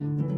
Música